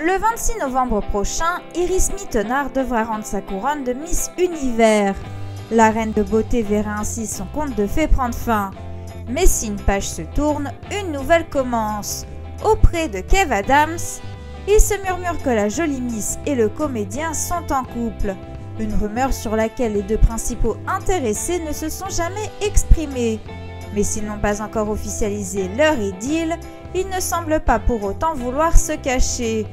Le 26 novembre prochain, Iris Mittenard devra rendre sa couronne de Miss Univers. La reine de beauté verra ainsi son conte de fées prendre fin. Mais si une page se tourne, une nouvelle commence. Auprès de Kev Adams, il se murmure que la jolie Miss et le comédien sont en couple. Une rumeur sur laquelle les deux principaux intéressés ne se sont jamais exprimés. Mais s'ils n'ont pas encore officialisé leur idylle, ils ne semblent pas pour autant vouloir se cacher.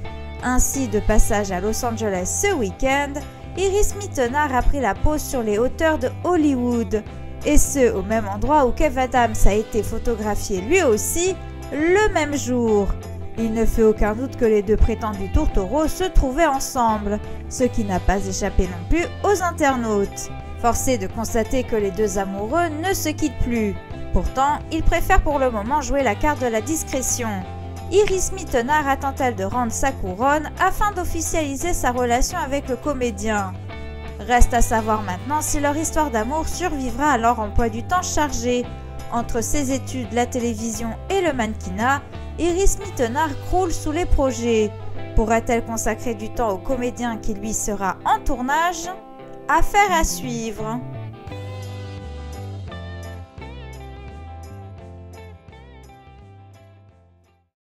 Ainsi, de passage à Los Angeles ce week-end, Iris Mittenard a pris la pause sur les hauteurs de Hollywood. Et ce, au même endroit où Kev Adams a été photographié lui aussi, le même jour. Il ne fait aucun doute que les deux prétendus tourtereaux se trouvaient ensemble, ce qui n'a pas échappé non plus aux internautes. Forcé de constater que les deux amoureux ne se quittent plus. Pourtant, ils préfèrent pour le moment jouer la carte de la discrétion. Iris Mittenard attend-elle de rendre sa couronne afin d'officialiser sa relation avec le comédien? Reste à savoir maintenant si leur histoire d'amour survivra à leur emploi du temps chargé. Entre ses études, la télévision et le mannequinat, Iris Mittenard croule sous les projets. Pourra-t-elle consacrer du temps au comédien qui lui sera en tournage? Affaire à suivre.